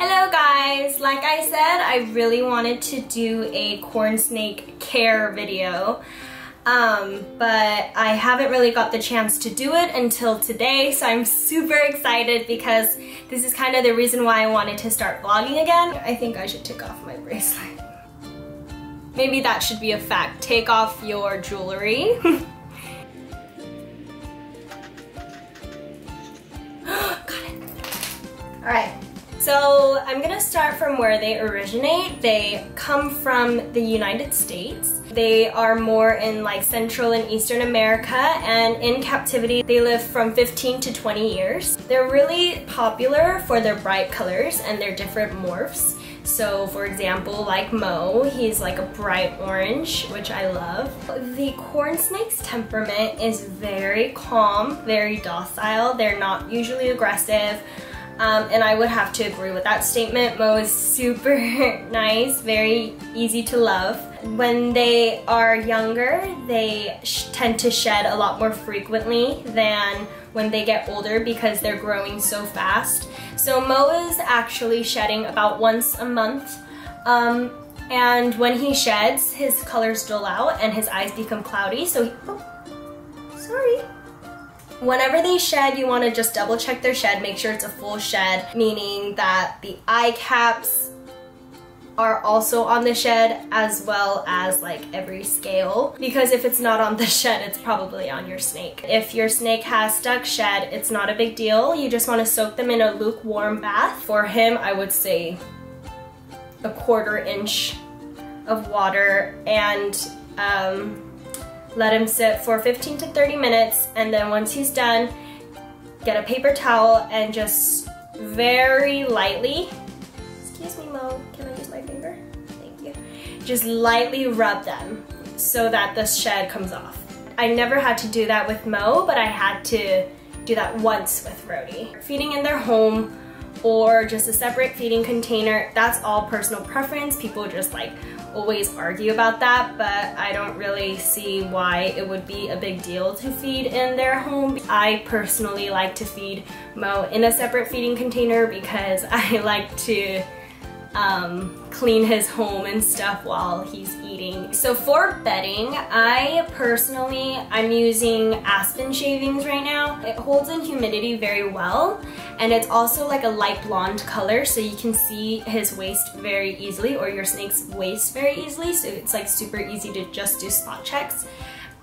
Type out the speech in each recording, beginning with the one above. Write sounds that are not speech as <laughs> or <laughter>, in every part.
Hello guys! Like I said, I really wanted to do a corn snake care video. Um, but I haven't really got the chance to do it until today, so I'm super excited because this is kind of the reason why I wanted to start vlogging again. I think I should take off my bracelet. Maybe that should be a fact. Take off your jewelry. <laughs> Got it. Alright, so I'm gonna start from where they originate. They come from the United States. They are more in like Central and Eastern America and in captivity they live from 15 to 20 years. They're really popular for their bright colors and their different morphs. So for example, like Mo, he's like a bright orange, which I love. The corn snake's temperament is very calm, very docile. They're not usually aggressive. Um, and I would have to agree with that statement. Mo is super <laughs> nice, very easy to love. When they are younger, they tend to shed a lot more frequently than when they get older because they're growing so fast. So Mo is actually shedding about once a month. Um, and when he sheds, his colors dull out and his eyes become cloudy. So, he, oh. Whenever they shed, you want to just double check their shed, make sure it's a full shed, meaning that the eye caps are also on the shed as well as like every scale because if it's not on the <laughs> shed it's probably on your snake. If your snake has stuck shed it's not a big deal you just want to soak them in a lukewarm bath. For him I would say a quarter inch of water and um, let him sit for 15 to 30 minutes, and then once he's done, get a paper towel and just very lightly, excuse me Mo, can I use my finger? Thank you. Just lightly rub them so that the shed comes off. I never had to do that with Mo, but I had to do that once with Rhodey. Feeding in their home or just a separate feeding container, that's all personal preference. People just like always argue about that, but I don't really see why it would be a big deal to feed in their home. I personally like to feed Mo in a separate feeding container because <laughs> I like to um, clean his home and stuff while he's eating. So for bedding, I personally, I'm using Aspen shavings right now. It holds in humidity very well and it's also like a light blonde color so you can see his waste very easily or your snake's waste very easily so it's like super easy to just do spot checks.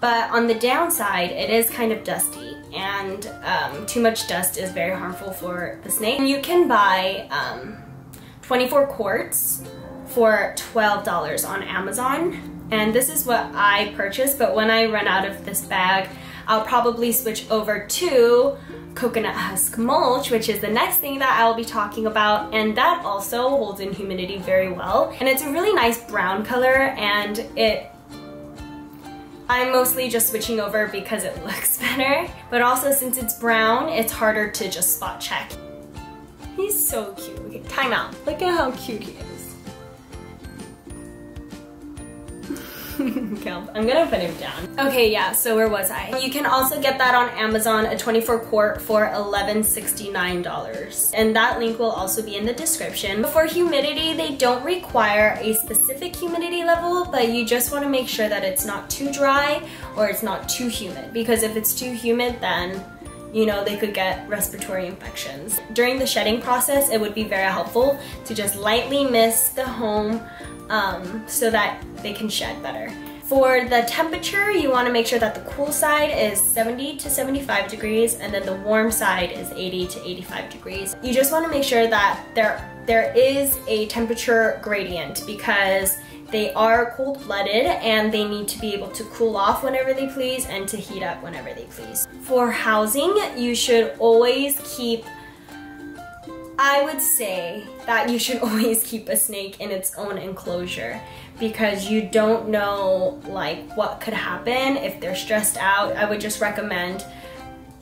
But on the downside, it is kind of dusty and um, too much dust is very harmful for the snake. You can buy um, 24 quarts for $12 on Amazon. And this is what I purchased, but when I run out of this bag, I'll probably switch over to coconut husk mulch, which is the next thing that I'll be talking about. And that also holds in humidity very well. And it's a really nice brown color and it I'm mostly just switching over because it <laughs> looks better, but also since it's brown, it's harder to just spot check. He's so cute. Okay, time out. Look at how cute he is. <laughs> okay, I'm gonna put him down. Okay, yeah, so where was I? You can also get that on Amazon, a 24 quart for $1169. And that link will also be in the description. For humidity, they don't require a specific humidity level, but you just wanna make sure that it's not too dry or it's not too humid. Because if it's too humid, then you know, they could get respiratory infections. During the shedding process, it would be very helpful to just lightly mist the home um, so that they can shed better. For the temperature, you want to make sure that the cool side is 70 to 75 degrees and then the warm side is 80 to 85 degrees. You just want to make sure that there, there is a temperature gradient because they are cold-blooded and they need to be able to cool off whenever they please and to heat up whenever they please. For housing, you should always keep I would say that you should <laughs> always keep a snake in its own enclosure because you don't know like what could happen if they're stressed out. I would just recommend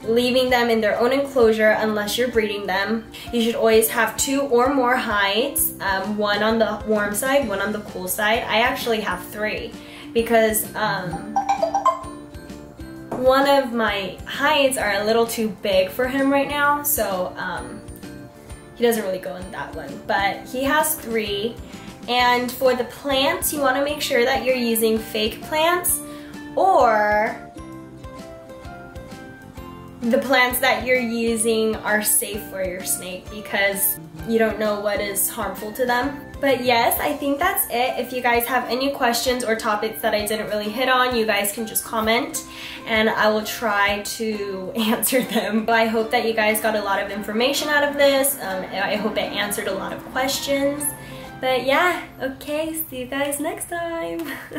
leaving them in their own enclosure unless you're breeding them. You should always have two or more hides, um, one on the warm side, one on the cool side. I actually have three because um, one of my hides are a little too big for him right now, so um, doesn't really go in that one, but he has three. And for the plants, you want to make sure that you're using fake plants or the plants that you're using are safe for your snake because you don't know what is harmful to them. But yes, I think that's it. If you guys have any questions or topics that I didn't really hit on, you guys can just comment and I will try to <laughs> answer them. But I hope that you guys got a lot of information out of this. Um, I hope it answered a lot of questions. But yeah, okay, see you guys next time. <laughs>